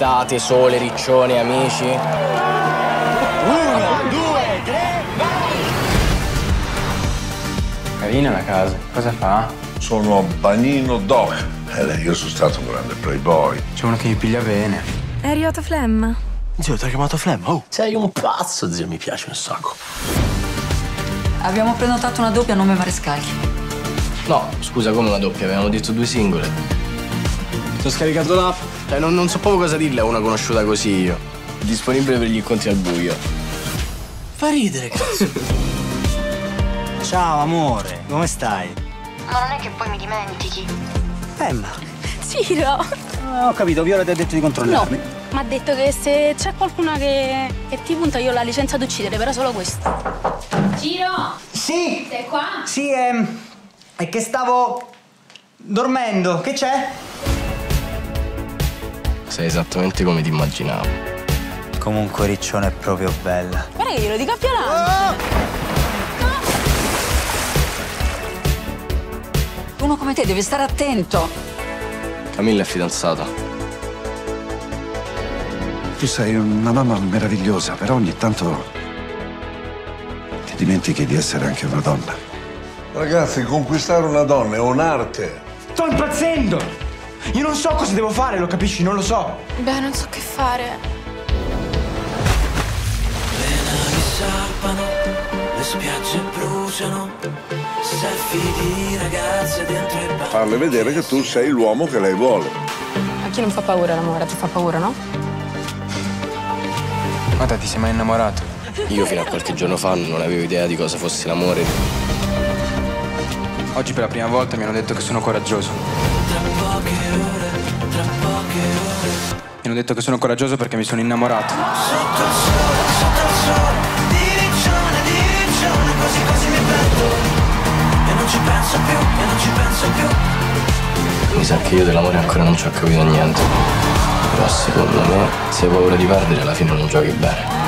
estate, sole, riccione, amici. Uno, due, tre, vai! Carina la casa. Cosa fa? Sono Banino Doc. Eh, io sono stato un grande playboy. C'è uno che mi piglia bene. È arrivata Flemma. Zio, ti ha chiamato Flemma? Oh, sei un pazzo, zio, mi piace un sacco. Abbiamo prenotato una doppia a nome Marescagli. No, scusa, come una doppia? Avevamo detto due singole. Ti ho scaricato l'app. Cioè, non, non so proprio cosa dirle a una conosciuta così io. Disponibile per gli incontri al buio. Fa ridere, cazzo. Ciao amore, come stai? Ma non è che poi mi dimentichi. Emma. Ciro! Ah, ho capito, Viola ti ha detto di controllarmi. No, mi ha detto che se c'è qualcuno che, che ti punta io ho la licenza ad uccidere, però solo questo. Ciro! Sì! Sei qua? Sì, ehm, è che stavo dormendo. Che c'è? Sei esattamente come ti immaginavo. Comunque Riccione è proprio bella. Guarda che glielo dico a Violante. Uno come te deve stare attento. Camilla è fidanzata. Tu sei una mamma meravigliosa, però ogni tanto ti dimentichi di essere anche una donna. Ragazzi, conquistare una donna è un'arte. Sto impazzendo! Io non so cosa devo fare, lo capisci? Non lo so. Beh, non so che fare. Salpano, le spiagge bruciano, selfie di ragazze dentro il bar. Farle vedere che tu sei l'uomo che lei vuole. A chi non fa paura l'amore? Ti fa paura, no? Guarda, ti sei mai innamorato? Io fino a qualche giorno fa non avevo idea di cosa fosse l'amore. Oggi per la prima volta mi hanno detto che sono coraggioso. Poche ore, tra poche ore. Mi hanno detto che sono coraggioso perché mi sono innamorato. Sotto il sole, sotto il sole, di riccione, di riccione, quasi quasi mi perdo. E non ci penso più, e non ci penso più. Mi sa che io dell'amore ancora non ci ho capito niente. Però secondo me, se hai paura di perdere, alla fine non giochi bene.